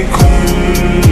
cool.